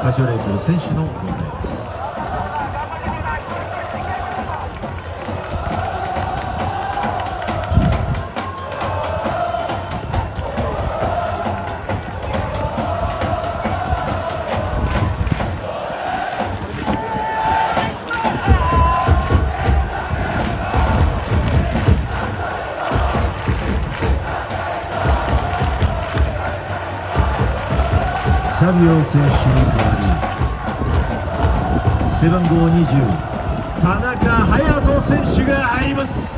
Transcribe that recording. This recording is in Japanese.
柏レイソル選手の交代です。サビオ選手に背番号20田中隼人選手が入ります。